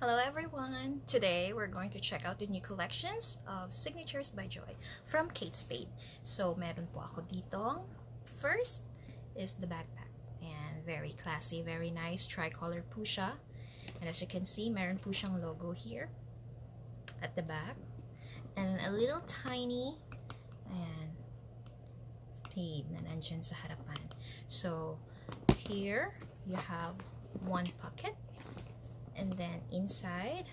Hello everyone! Today we're going to check out the new collections of Signatures by Joy from Kate Spade. So meron po ako dito. First is the backpack. And very classy, very nice, tricolor po siya. And as you can see, meron po siyang logo here at the back. And a little tiny and spade na nandyan sa harapan. So here you have one pocket And then, inside,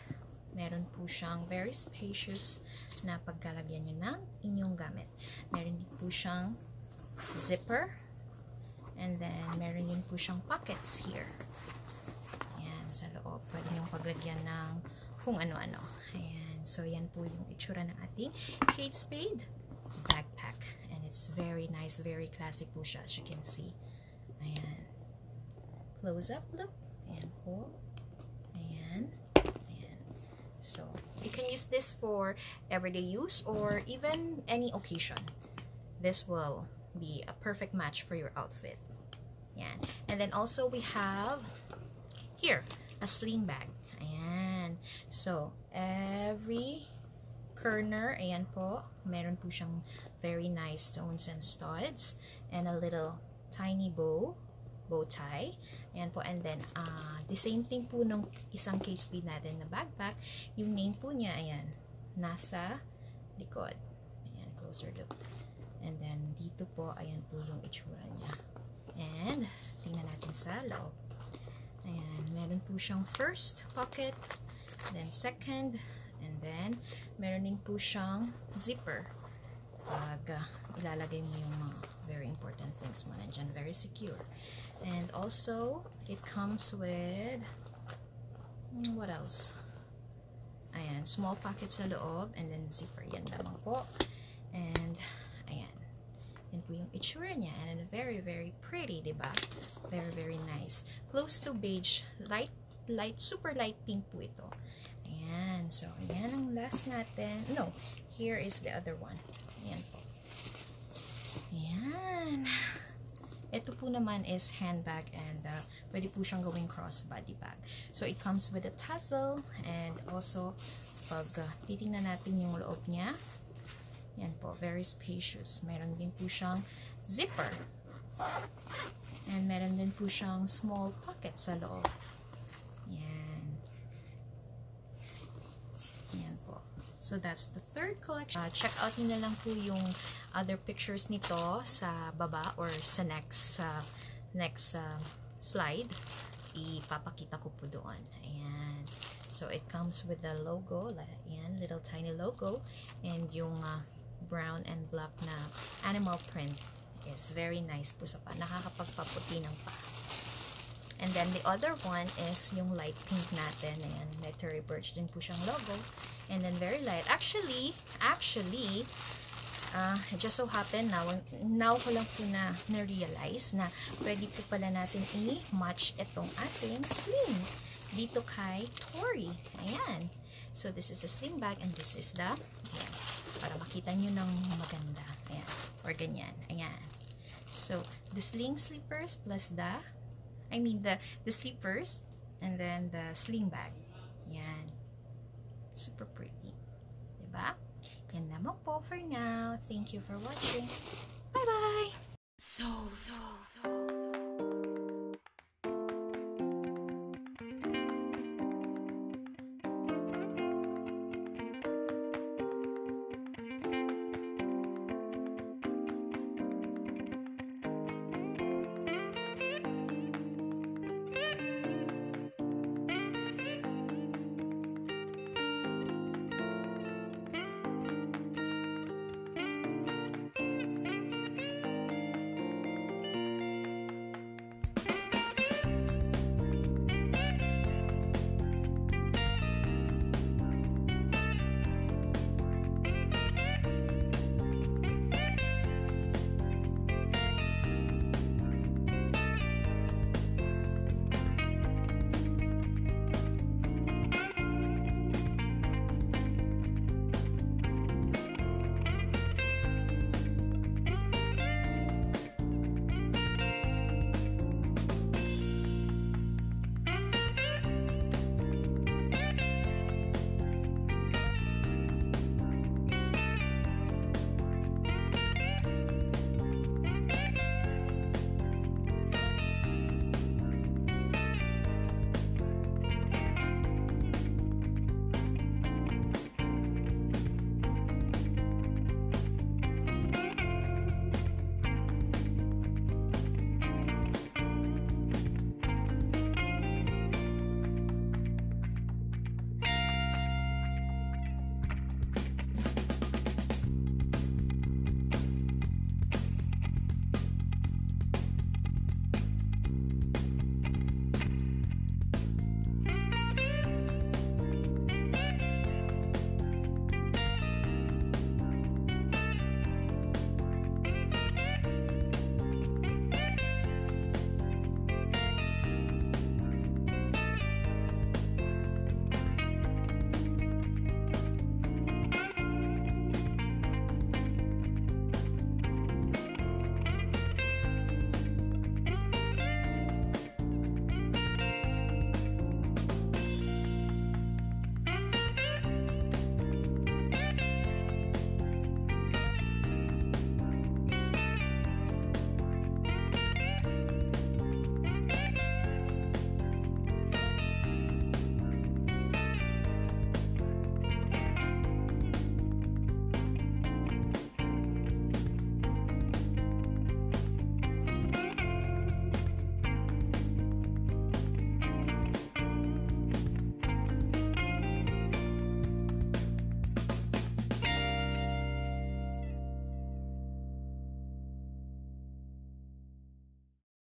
meron po siyang very spacious na pagkalagyan nyo ng inyong gamit. Meron din po siyang zipper. And then, meron din po siyang pockets here. Ayan, sa loob. Pwede nyo paglagyan ng kung ano-ano. Ayan. So, yan po yung itsura ng ating Kate Spade backpack. And it's very nice, very classy po siya, as you can see. Ayan. Close up look. Ayan po. So, you can use this for everyday use or even any occasion. This will be a perfect match for your outfit. Yan. And then also we have here, a sling bag. Ayan. So, every corner, ayan po, meron po siyang very nice stones and studs and a little tiny bow bow tie. Ayan po. And then, uh, the same thing po nung isang Kate Spade natin na backpack. Yung name po niya, ayan, nasa likod. Ayan, closer look. And then, dito po, ayan po yung itsura niya. And, tingnan natin sa loob. Ayan, meron po siyang first pocket, then second, and then, meron din po siyang zipper. Pag uh, ilalagay mo yung mga very important things mo and very secure. And also, it comes with, hmm, what else? Ayan, small pocket sa loob, and then zipper. Yan lamang po. And, ayan. Yan po yung itsura niya. And very, very pretty, ba diba? Very, very nice. Close to beige. Light, light, super light pink po ito. Ayan. So, ayan ang last natin. No, here is the other one. Ayan po. Ayan. Ito po naman is handbag and uh, pwede po siyang gawing crossbody bag. So, it comes with a tassel and also pag uh, titingnan natin yung loob niya, yan po, very spacious. Meron din po siyang zipper. And meron din po siyang small pocket sa loob. Yan. Yan po. So, that's the third collection. Uh, check out nyo na lang po yung other pictures nito sa baba or sa next uh, next uh, slide ipapakita ko po doon. Ayan. So it comes with the logo ayan little tiny logo and yung uh, brown and black na animal print is very nice po sa pa nakakapagpaputi ng pa. And then the other one is yung light pink natin. Ayan Lettery Birch din po siyang logo. And then very light. Actually actually uh, just so happen na now ko lang po na na-realize na pwede po pala natin i-match itong ating sling dito kay Tori. Ayan. So, this is a sling bag and this is the, ayan, para makita nyo ng maganda. Ayan. Or ganyan. Ayan. So, the sling slippers plus the, I mean the, the slippers and then the sling bag. Ayan. Super pretty. Diba? Yan naman po for now. Thank you for watching. Bye-bye! So, So, so,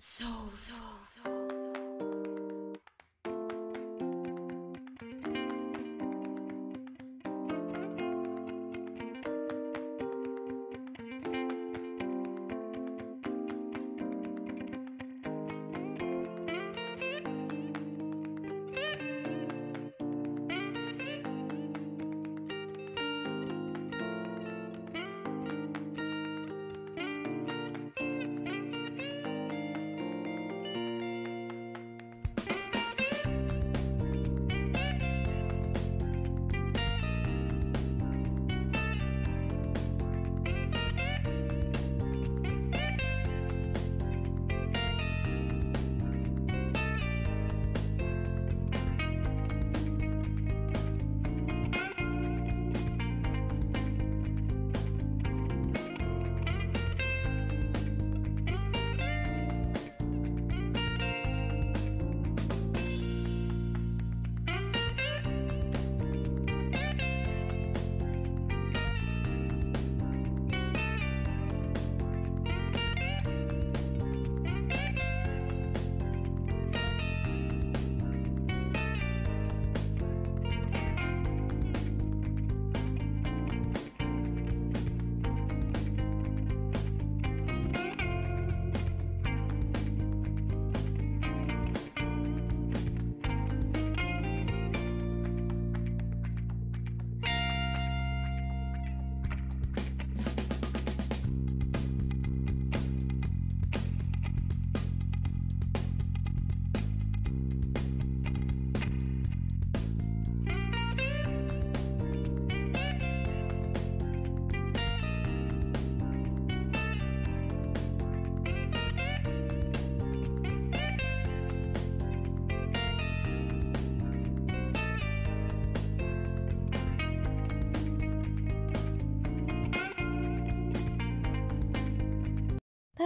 so. so, so.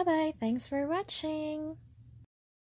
Bye bye. Thanks for watching.